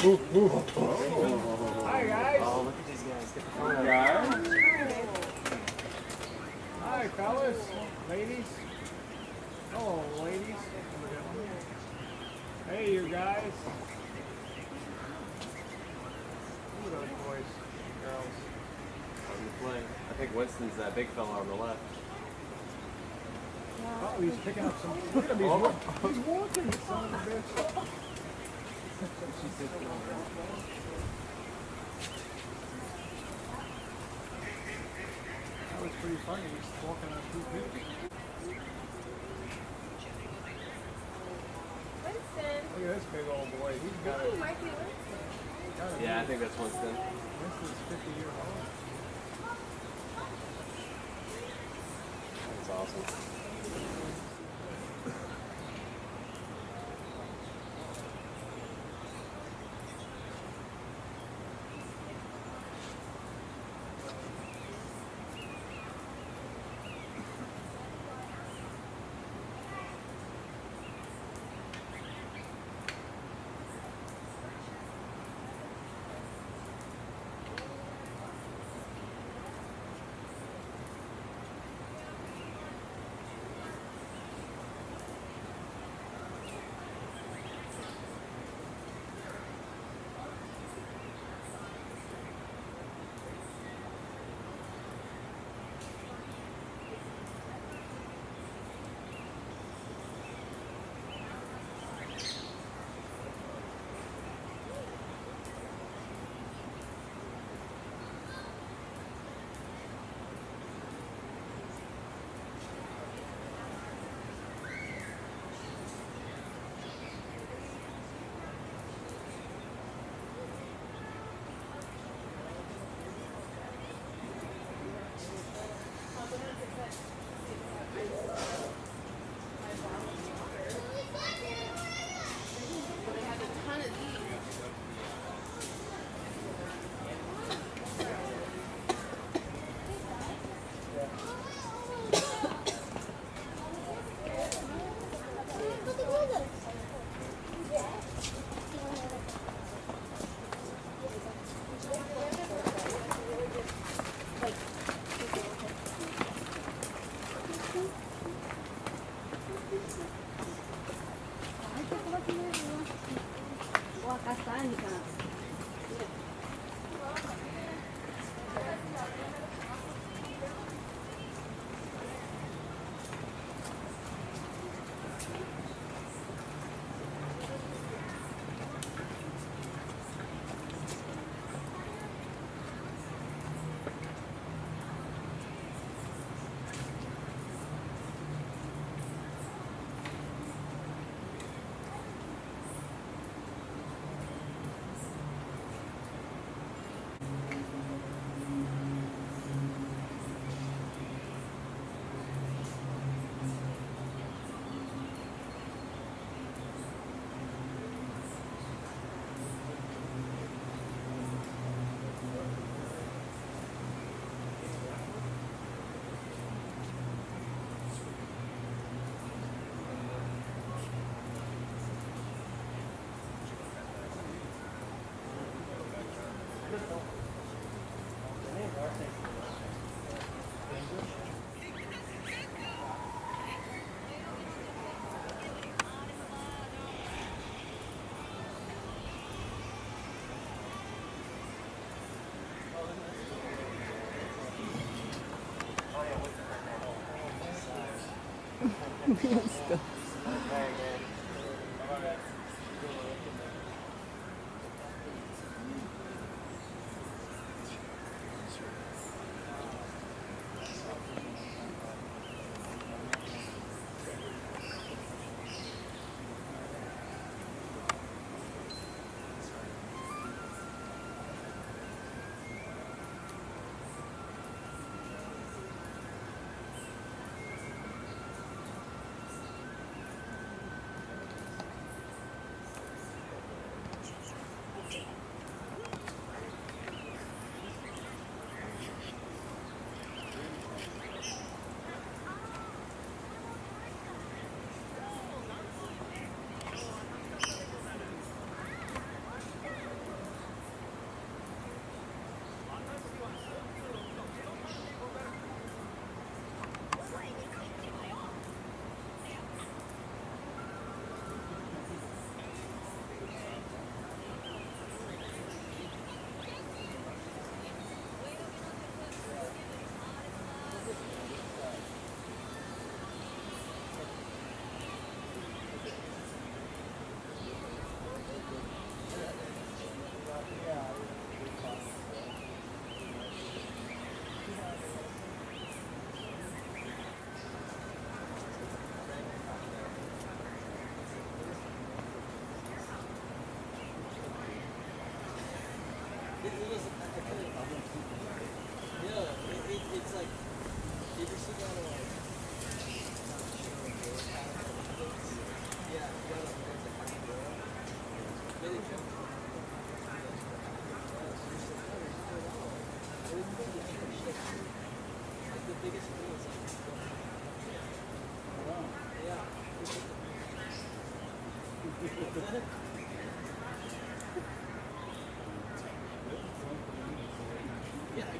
Hi, guys. Oh, look at these guys. Get the phone. Guys. Hi, fellas, ladies. Hello, ladies. Hey, you guys. Look at those boys, girls. On the play. I think Winston's that big fella on the left. Oh, he's picking up some. Look at him. He's, wa- he's walking. Son of a bitch. That was pretty funny. He's walking on two feet. Winston. Look at this big old boy. He's got it. Yeah, I think that's Winston. Winston's 50 years old. That's awesome. 見ました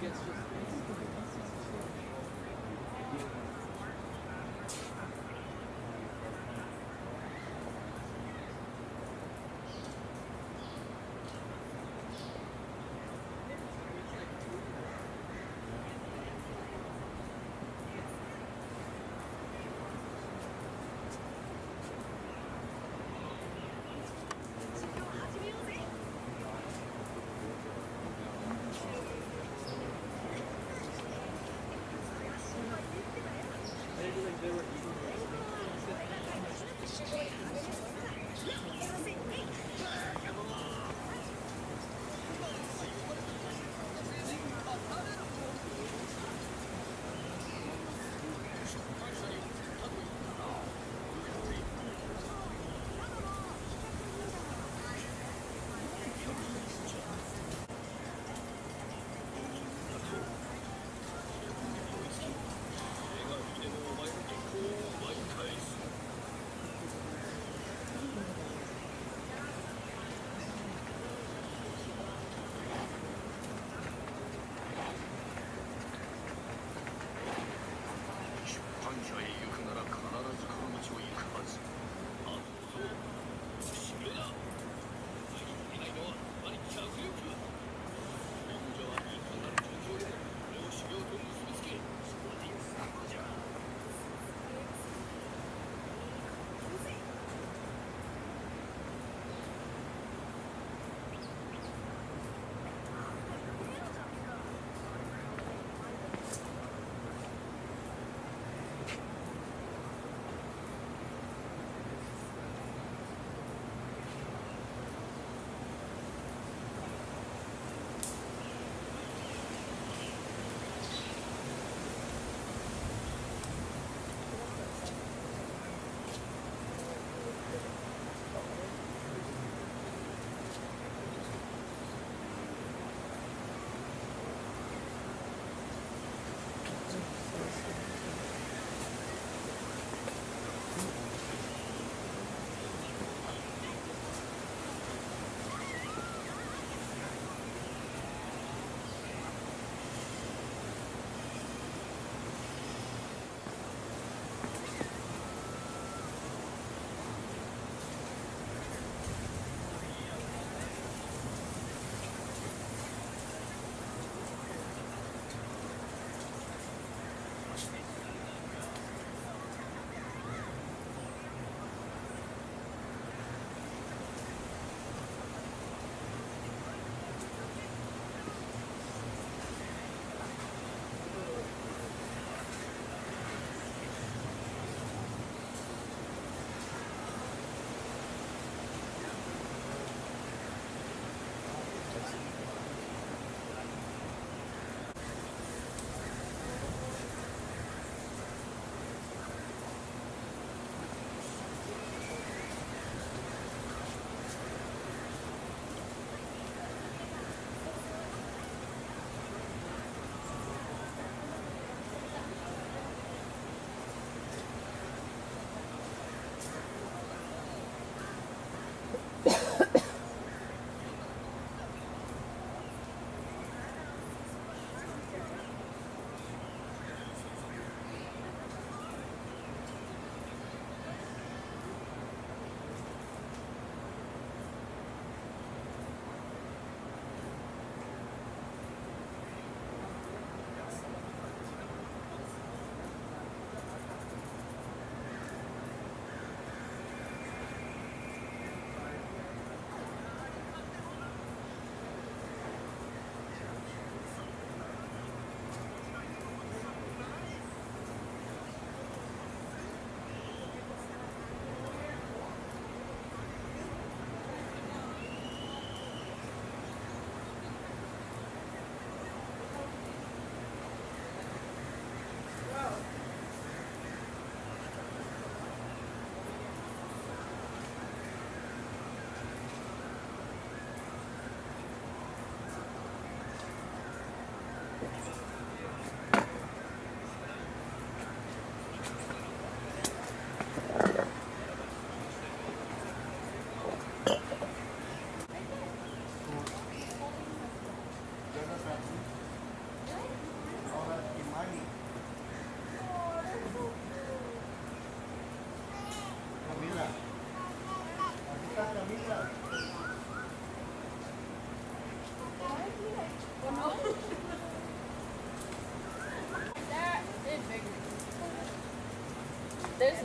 Guess just.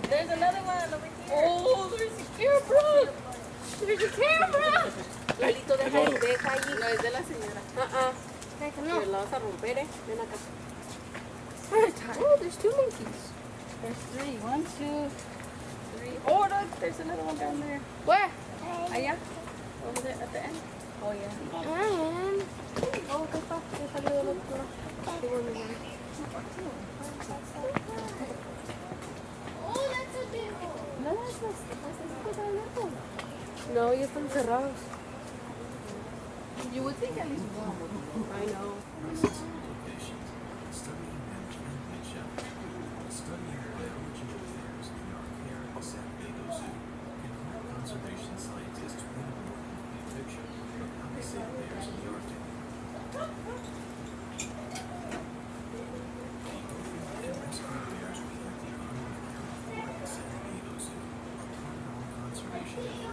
There's another one over here. Oh, there's a camera. There's a camera. Listo, deja allí. No, es de la señora. Uh-uh. Vas a romper, eh. Ven acá. Oh, there's two monkeys. There's three. One, two, three. Oh, look, there's another one down there. Where? Allá. Over there at the end. Oh, yeah. And... Oh, no, ya están cerrados. You would think at least one. I know.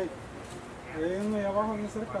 Ahí uno allá abajo, bien cerca.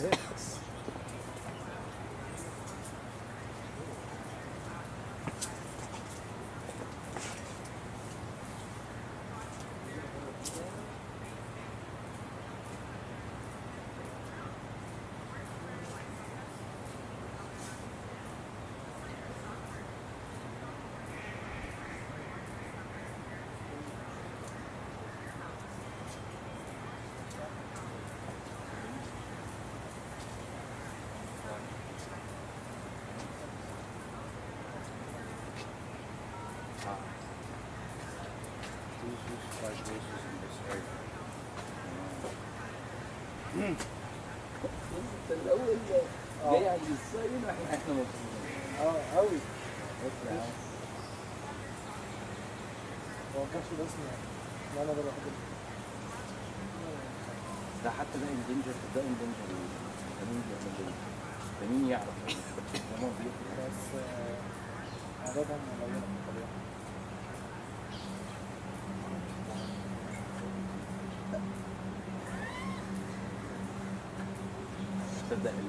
Score انت الأول جاي على الصين وإحنا إحنا مبسوطين آه قوي هو كانش الاسم يعني أنا بروح ده حتى ده اندنجر ده اندنجر فمين بيعمل فمين يعرف زمان بيقول بس عددهم قليله من الطبيعه الطبيعة تصدق اللي دي